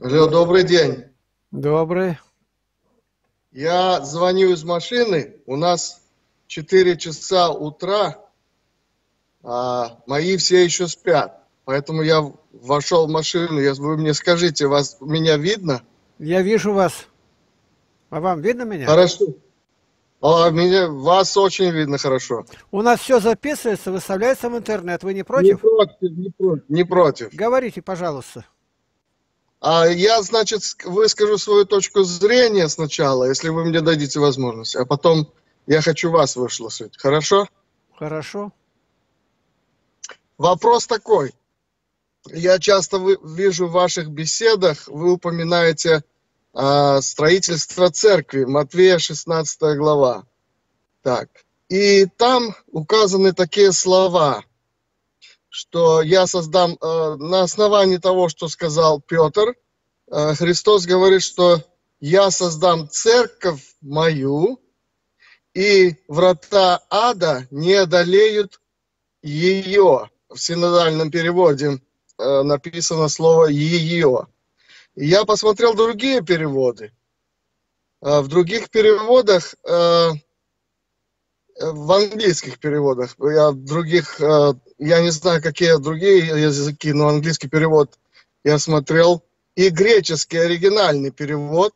Алло, добрый день. Добрый. Я звоню из машины. У нас 4 часа утра, а мои все еще спят. Поэтому я вошел в машину. Я, вы мне скажите, вас меня видно? Я вижу вас. А вам видно меня? Хорошо. А, меня, вас очень видно хорошо. У нас все записывается, выставляется в интернет. Вы не Не против? против, не против. Не против. Говорите, пожалуйста. А я, значит, ск- выскажу свою точку зрения сначала, если вы мне дадите возможность, а потом я хочу вас выслушать. Хорошо? Хорошо. Вопрос такой. Я часто вы- вижу в ваших беседах, вы упоминаете а, строительство церкви, Матвея 16 глава. Так. И там указаны такие слова, что я создам э, на основании того, что сказал Петр, э, Христос говорит, что я создам церковь мою, и врата ада не одолеют ее. В синодальном переводе э, написано слово ее. Я посмотрел другие переводы. Э, В других переводах, э, э, в английских переводах, я в других, э, я не знаю, какие другие языки, но английский перевод я смотрел, и греческий оригинальный перевод,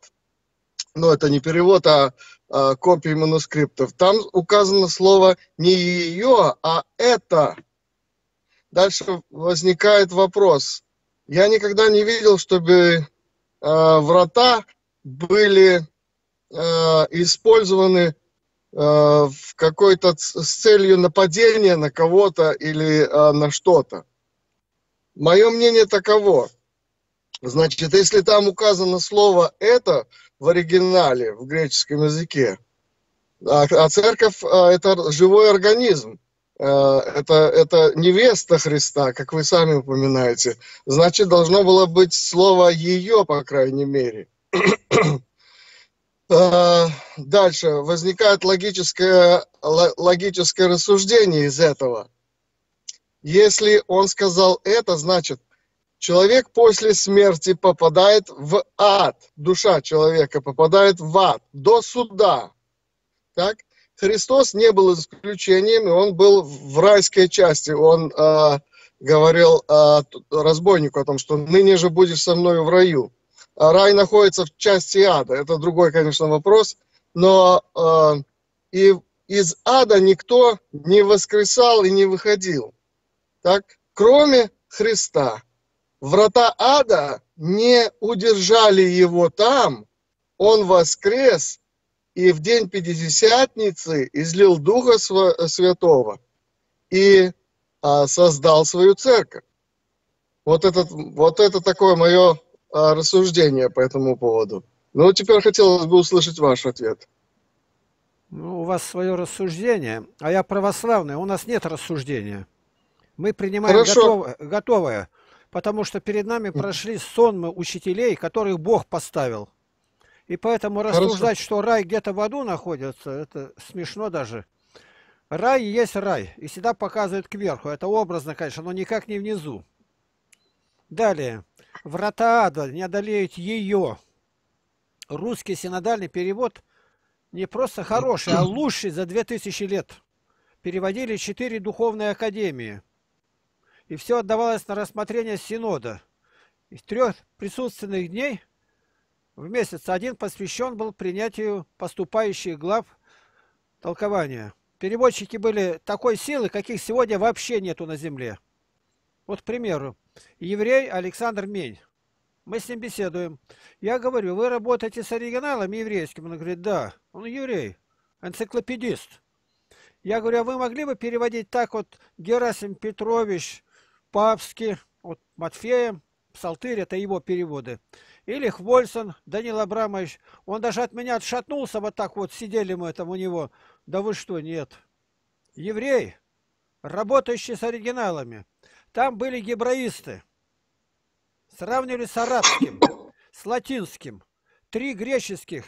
ну это не перевод, а, а копии манускриптов, там указано слово не ее, а это. Дальше возникает вопрос. Я никогда не видел, чтобы э, врата были э, использованы в какой-то с целью нападения на кого-то или э, на что-то. Мое мнение таково. Значит, если там указано слово «это» в оригинале, в греческом языке, а, а церковь а, это живой организм. Это, это невеста Христа, как вы сами упоминаете. Значит, должно было быть слово ее, по крайней мере. А, Дальше возникает логическое, ло- логическое рассуждение из этого. Если он сказал это, значит, человек после смерти попадает в ад. Душа человека попадает в ад до суда. Так? Христос не был исключением, он был в райской части. Он э, говорил э, разбойнику о том, что ныне же будешь со мной в раю. А рай находится в части ада. Это другой, конечно, вопрос. Но э, и из ада никто не воскресал и не выходил. Так? Кроме Христа. Врата ада не удержали его там. Он воскрес и в день Пятидесятницы излил Духа Святого и а, создал свою церковь. Вот, этот, вот это такое мое а, рассуждение по этому поводу. Ну, теперь хотелось бы услышать ваш ответ. Ну, у вас свое рассуждение, а я православный, у нас нет рассуждения. Мы принимаем Хорошо. готовое, готовое, потому что перед нами прошли сонмы учителей, которых Бог поставил. И поэтому Хорошо. рассуждать, что рай где-то в аду находится, это смешно даже. Рай есть рай, и всегда показывают кверху. Это образно, конечно, но никак не внизу. Далее. Врата ада не одолеют ее. Русский синодальный перевод не просто хороший, а лучший за 2000 лет. Переводили четыре духовные академии. И все отдавалось на рассмотрение синода. Из трех присутственных дней в месяц один посвящен был принятию поступающих глав толкования. Переводчики были такой силы, каких сегодня вообще нету на земле. Вот, к примеру, еврей Александр Мень. Мы с ним беседуем. Я говорю, вы работаете с оригиналом еврейским? Он говорит, да. Он еврей, энциклопедист. Я говорю, а вы могли бы переводить так вот Герасим Петрович, Папский, вот Матфеем, Псалтырь, это его переводы. Или Хвольсон, Данил Абрамович. Он даже от меня отшатнулся, вот так вот сидели мы там у него. Да вы что, нет. Еврей, работающий с оригиналами. Там были гебраисты. Сравнивали с арабским, с латинским. Три греческих.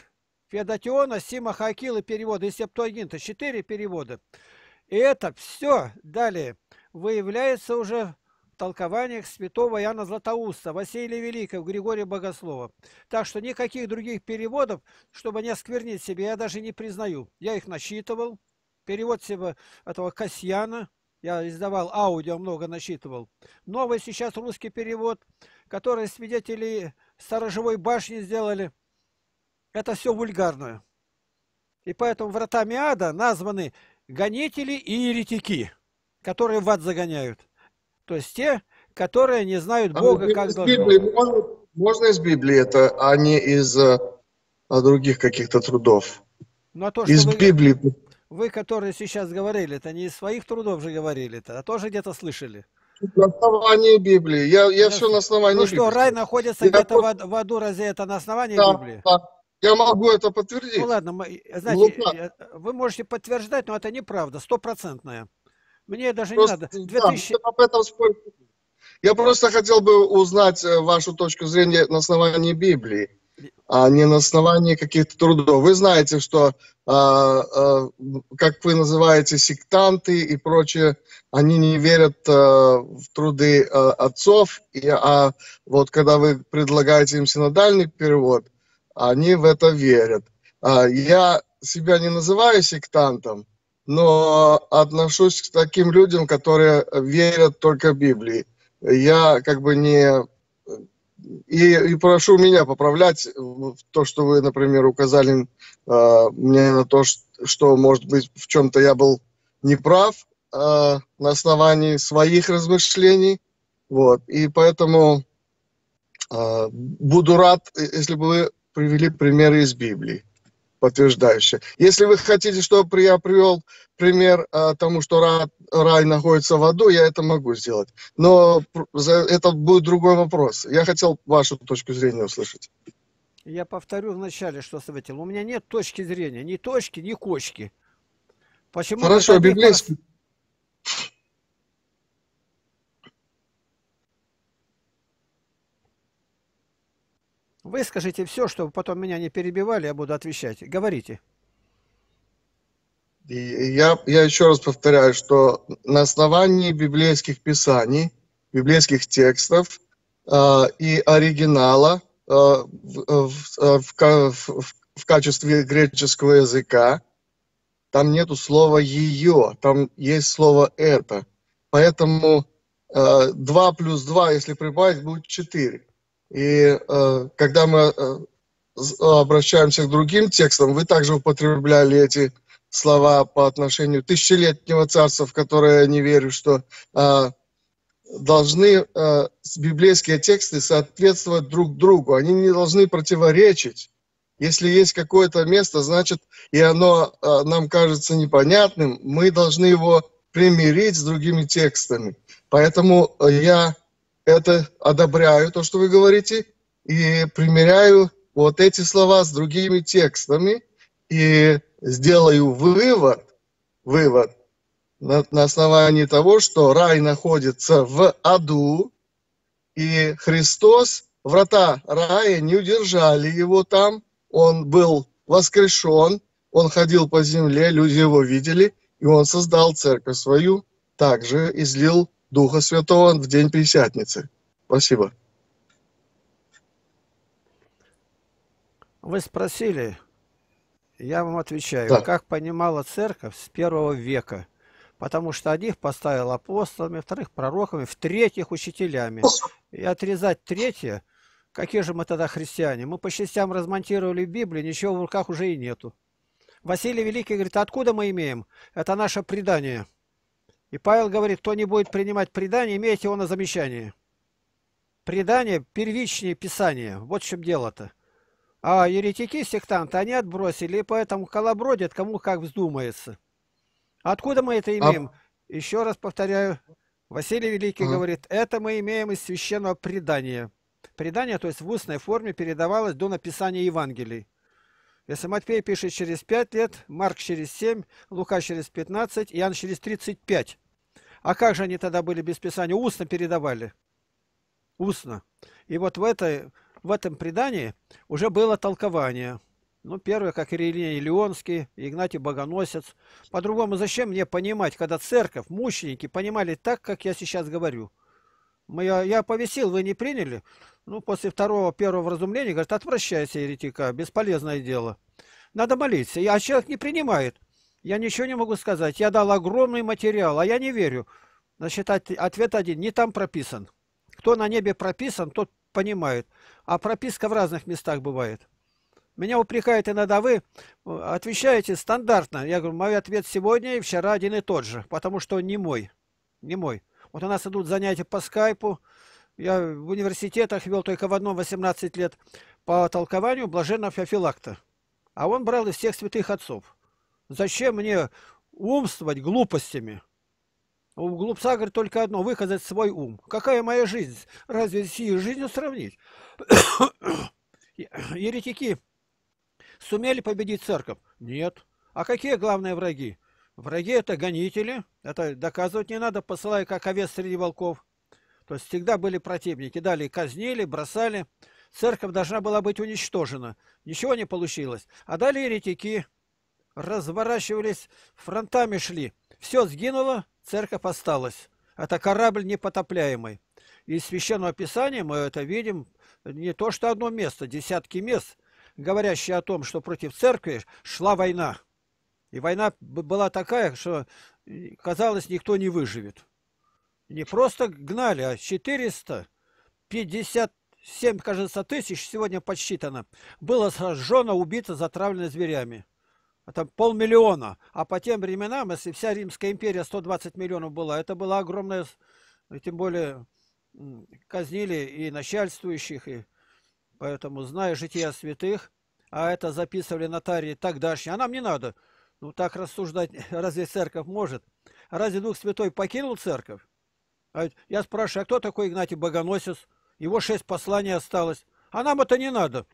Феодотиона, Сима Хакила перевода и Септуагинта. Четыре перевода. И это все далее выявляется уже толкованиях святого Иоанна Златоуста, Василия Великого, Григория Богослова. Так что никаких других переводов, чтобы не осквернить себе, я даже не признаю. Я их насчитывал. Перевод себе этого Касьяна, я издавал аудио, много насчитывал. Новый сейчас русский перевод, который свидетели сторожевой башни сделали. Это все вульгарное. И поэтому вратами ада названы гонители и еретики, которые в ад загоняют. То есть те, которые не знают А Бога из как должно. можно, можно из Библии это, а не из а, других каких-то трудов. Но то, что Из вы, Библии. Вы, которые сейчас говорили, это не из своих трудов же говорили-то, а тоже где-то слышали. На основании Библии. Я, я Ну, все на основании Ну что, Библии. рай находится где-то в, просто- в аду, разве это на основании Да, Библии? да. Я могу это подтвердить. Ну ладно, мы- знаете, Ну, э, вы можете подтверждать, но это неправда, стопроцентная. Мне даже Просто, не надо. да, 2000... мы об этом спорить. Я просто хотел бы узнать э, вашу точку зрения на основании Библии, а не на основании каких-то трудов. Вы знаете, что, а, а, как вы называете, сектанты и прочее, они не верят а, в труды а, отцов, и, а вот когда вы предлагаете им синодальный перевод, они в это верят. А, я себя не называю сектантом, но отношусь к таким людям, которые верят только Библии. Я как бы не... И, и прошу меня поправлять то, что вы, например, указали э, мне на то, ш- что, может быть, в чем-то я был неправ э, на основании своих размышлений. Вот. И поэтому э, буду рад, э, если бы вы привели примеры из Библии подтверждающие. Если вы хотите, чтобы я привел пример а, тому, что рай, рай находится в аду, я это могу сделать. Но это будет другой вопрос. Я хотел вашу точку зрения услышать. Я повторю вначале, что советил. У меня нет точки зрения, ни точки, ни кочки. Почему Хорошо, одних Выскажите все, чтобы потом меня не перебивали, я буду отвечать. Говорите. И я, я еще раз повторяю, что на основании библейских писаний, библейских текстов э, и оригинала э, в, э, в в- в качестве греческого языка, там нету слова «ее», там есть слово «это». Поэтому э, 2 плюс 2, если прибавить, будет 4. И э, когда мы э, обращаемся к другим текстам, вы также употребляли эти слова по отношению тысячелетнего царства, в которое я не верю, что э, должны э, библейские тексты соответствовать друг другу. Они не должны противоречить. Если есть какое-то место, значит, и оно э, нам кажется непонятным, мы должны его примирить с другими текстами. Поэтому э, я это одобряю, то, что вы говорите, и примеряю вот эти слова с другими текстами, и сделаю вывод, вывод на, на основании того, что рай находится в аду, и Христос, врата рая не удержали его там, он был воскрешен, он ходил по земле, люди его видели, и он создал церковь свою, также излил Духа Святого в день Пятидесятницы. Спасибо. Вы спросили, я вам отвечаю, Да. как понимала церковь с первого века. Потому что одних поставил апостолами, вторых пророками, в-третьих учителями. И отрезать третье, какие же мы тогда христиане? Мы по частям размонтировали Библию, ничего в руках уже и нету. Василий Великий говорит, откуда мы имеем? Это наше предание. И Павел говорит, кто не будет принимать предание, имейте его на замечание. Предание первичнее Писания. Вот в чем дело-то. А еретики, сектанты, они отбросили, и поэтому колобродят, кому как вздумается. Откуда мы это имеем? Еще раз повторяю, Василий Великий Ага. говорит, это мы имеем из священного предания. Предание, то есть в устной форме, передавалось до написания Евангелий. Если Матфей пишет через 5 лет, Марк через 7, Лука через 15, Иоанн через 35. А как же они тогда были без Писания? Устно передавали. Устно. И вот в, этой, в этом предании уже было толкование. Ну, первое, как Ириней Леонский, Игнатий Богоносец. По-другому, зачем мне понимать, когда церковь, мученики понимали так, как я сейчас говорю? Я, я повесил, вы не приняли? Ну, после второго, первого вразумления, говорит, отвращайся, еретика, бесполезное дело. Надо молиться. А человек не принимает. Я ничего не могу сказать. Я дал огромный материал, а я не верю. Значит, ответ один, не там прописан. Кто на небе прописан, тот понимает. А прописка в разных местах бывает. Меня упрекают иногда вы, отвечаете стандартно. Я говорю, мой ответ сегодня и вчера один и тот же, потому что он не мой. Не мой. Вот у нас идут занятия по скайпу. Я в университетах вел только в одном 18 лет по толкованию блаженного Феофилакта. А он брал из всех святых отцов. Зачем мне умствовать глупостями? У глупца, говорит, только одно – выказать свой ум. Какая моя жизнь? Разве с ее жизнью сравнить? Еретики сумели победить церковь? Нет. А какие главные враги? Враги это гонители, это доказывать не надо, посылая как овец среди волков. То есть всегда были противники, дали казнили, бросали. Церковь должна была быть уничтожена. Ничего не получилось. А далее еретики разворачивались, фронтами шли. Все сгинуло, церковь осталась. Это корабль непотопляемый. Из Священного Писания мы это видим не то что одно место, десятки мест, говорящие о том, что против церкви шла война. И война была такая, что казалось, никто не выживет. Не просто гнали, а 457, кажется, тысяч, сегодня подсчитано, было сожжено, убито, затравлено зверями. Это полмиллиона. А по тем временам, если вся Римская империя 120 миллионов была, это была огромная, тем более казнили и начальствующих, и поэтому, зная жития святых, а это записывали нотарии тогдашние, а нам не надо. Ну так рассуждать, разве церковь может? Разве Дух Святой покинул церковь? А я спрашиваю, а кто такой Игнатий Богоносец? Его шесть посланий осталось. А нам это не надо.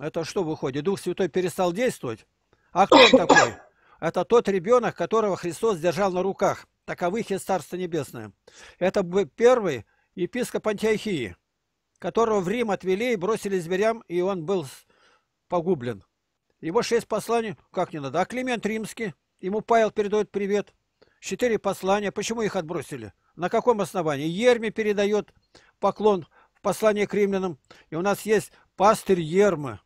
Это что выходит? Дух Святой перестал действовать? А кто он такой? Это тот ребенок, которого Христос держал на руках. Таковых есть Царство Небесное. Это первый епископ Антиохии, которого в Рим отвели и бросили зверям, и он был погублен. Его шесть посланий, как не надо. А Климент Римский, ему Павел передает привет. Четыре послания, почему их отбросили? На каком основании? Ерми передает поклон в послании к римлянам. И у нас есть пастырь Ермы.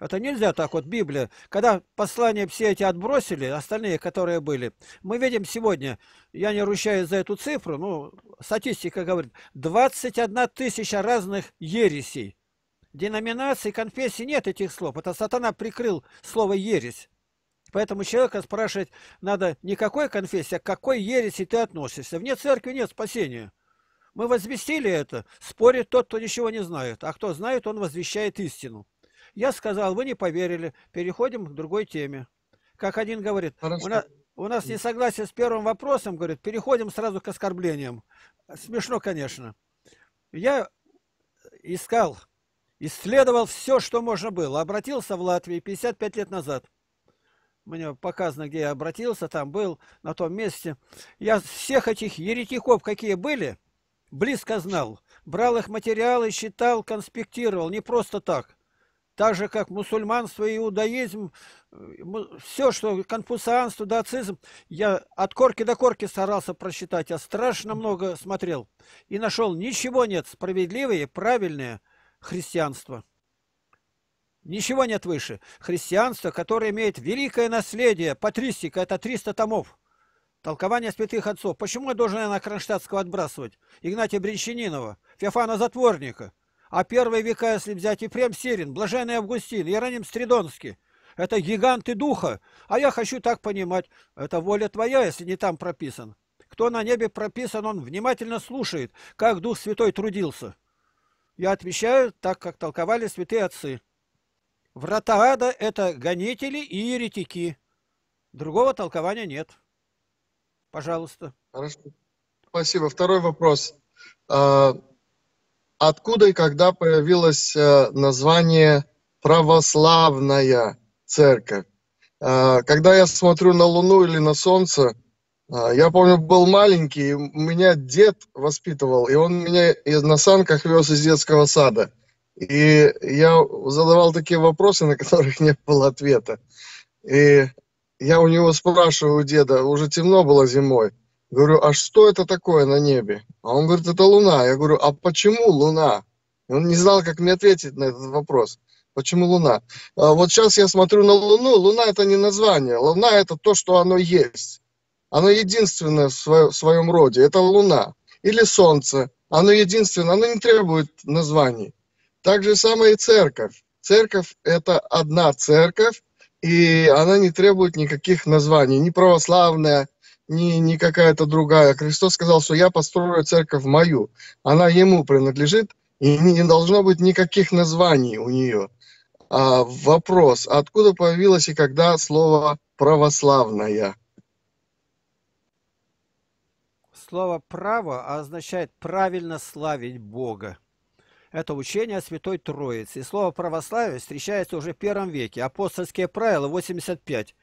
Это нельзя так вот, Библия. Когда послания все эти отбросили, остальные, которые были, мы видим сегодня, я не ручаюсь за эту цифру, ну, статистика говорит, 21 тысяча разных ересей. Деноминаций, конфессий нет этих слов. Это сатана прикрыл слово ересь. Поэтому человека спрашивать надо не какой конфессии, а к какой ереси ты относишься. Вне церкви нет спасения. Мы возвестили это. Спорит тот, кто ничего не знает. А кто знает, он возвещает истину. Я сказал, вы не поверили. Переходим к другой теме. Как один говорит, у нас, у нас не согласие с первым вопросом, говорит, переходим сразу к оскорблениям. Смешно, конечно. Я искал, исследовал все, что можно было. Обратился в Латвии 55 лет назад мне показано, где я обратился, там был, на том месте. Я всех этих еретиков, какие были, близко знал. Брал их материалы, считал, конспектировал, не просто так. Так же, как мусульманство, иудаизм, все, что конфуцианство, дацизм, я от корки до корки старался просчитать, я страшно много смотрел. И нашел, ничего нет справедливое, правильное христианство. Ничего нет выше. Христианство, которое имеет великое наследие, патристика, это 300 томов. Толкование святых отцов. Почему я должен на Кронштадтского отбрасывать? Игнатия Бринчанинова, Феофана Затворника. А первые века, если взять Ефрем Сирин, Блаженный Августин, Иероним Стридонский. Это гиганты духа. А я хочу так понимать. Это воля твоя, если не там прописан. Кто на небе прописан, он внимательно слушает, как Дух Святой трудился. Я отвечаю так, как толковали святые отцы. Врата ада – это гонители и еретики. Другого толкования нет. Пожалуйста. Хорошо. Спасибо. Второй вопрос. А, откуда и когда появилось э, название православная церковь? А, когда я смотрю на Луну или на Солнце, а, я помню, был маленький, меня дед воспитывал, и он меня на санках вез из детского сада. И я задавал такие вопросы, на которых не было ответа. И я у него спрашиваю, у деда, уже темно было зимой, Говорю, а что это такое на небе? А он говорит, это луна. Я говорю, а почему луна? Он не знал, как мне ответить на этот вопрос. Почему луна? А вот сейчас я смотрю на луну. Луна это не название. Луна это то, что оно есть. Оно единственное в своем роде. Это луна. Или солнце. Оно единственное. Оно не требует названий. Так же самое и церковь. Церковь это одна церковь. И она не требует никаких названий. Ни православная, не, не какая-то другая. Христос сказал, что я построю церковь мою. Она ему принадлежит, и не должно быть никаких названий у нее. А, вопрос, откуда появилось и когда слово православная? Слово «право» означает «правильно славить Бога». Это учение Святой Троице. И слово «православие» встречается уже в первом веке. Апостольские правила 85.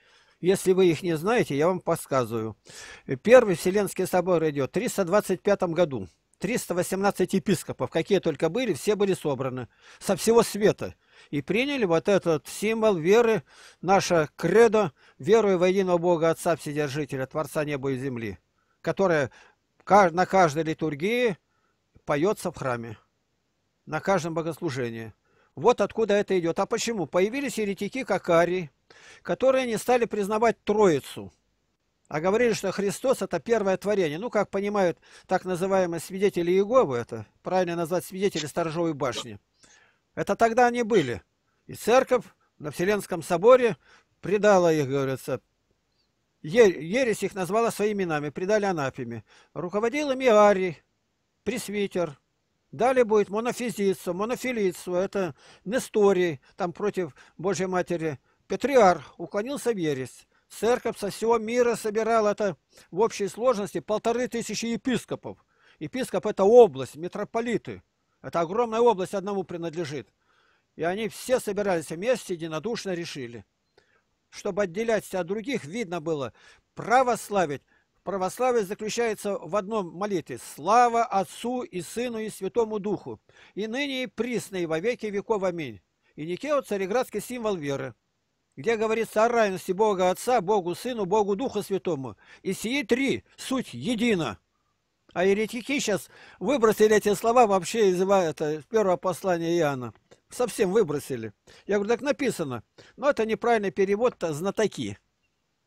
Если вы их не знаете, я вам подсказываю. Первый Вселенский собор идет в 325 году. 318 епископов, какие только были, все были собраны со всего света. И приняли вот этот символ веры, наша кредо, веруя во единого Бога Отца Вседержителя, Творца неба и земли, которая на каждой литургии поется в храме, на каждом богослужении. Вот откуда это идет. А почему? Появились еретики, как Арий, которые не стали признавать Троицу, а говорили, что Христос – это первое творение. Ну, как понимают так называемые свидетели Иеговы, это правильно назвать свидетели Сторожевой башни. Это тогда они были. И церковь на Вселенском соборе предала их, говорится, ересь их назвала своими именами, предали анафеме. Руководил ими Арий, пресвитер, Далее будет монофизицу, монофилицу, это Несторий, там против Божьей Матери. Патриарх уклонился в ересь. Церковь со всего мира собирала это в общей сложности полторы тысячи епископов. Епископ – это область, митрополиты. Это огромная область одному принадлежит. И они все собирались вместе, единодушно решили. Чтобы отделять себя от других, видно было православить православие заключается в одном молитве. Слава Отцу и Сыну и Святому Духу, и ныне и присно, и во веки веков. Аминь. И Никео – цареградский символ веры, где говорится о равенстве Бога Отца, Богу Сыну, Богу Духу Святому. И сии три – суть едина. А еретики сейчас выбросили эти слова вообще из это, первого послания Иоанна. Совсем выбросили. Я говорю, так написано. Но это неправильный перевод-то знатоки.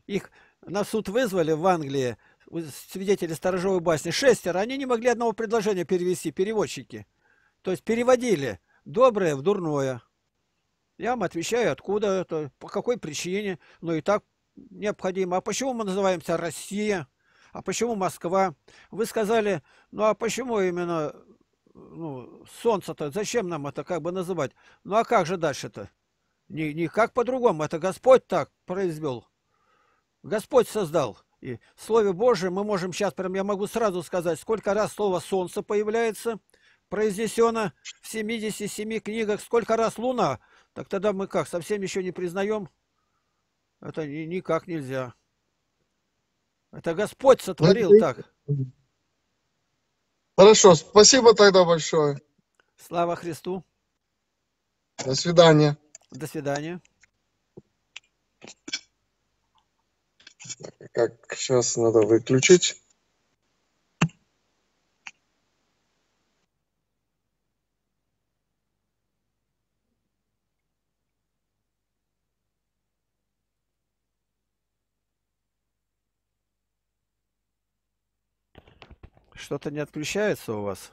Их на суд вызвали в Англии, свидетели сторожевой басни, шестеро, они не могли одного предложения перевести, переводчики. То есть переводили доброе в дурное. Я вам отвечаю, откуда это, по какой причине, но и так необходимо. А почему мы называемся Россия? А почему Москва? Вы сказали, ну а почему именно ну, солнце-то, зачем нам это как бы называть? Ну а как же дальше-то? Никак по-другому, это Господь так произвел. Господь создал. И в Слове Божьем мы можем сейчас, прям я могу сразу сказать, сколько раз слово «солнце» появляется, произнесено в 77 книгах, сколько раз «луна». Так тогда мы как, совсем еще не признаем? Это никак нельзя. Это Господь сотворил ну, так. Хорошо, спасибо тогда большое. Слава Христу. До свидания. До свидания. Как сейчас надо выключить. Что-то не отключается у вас?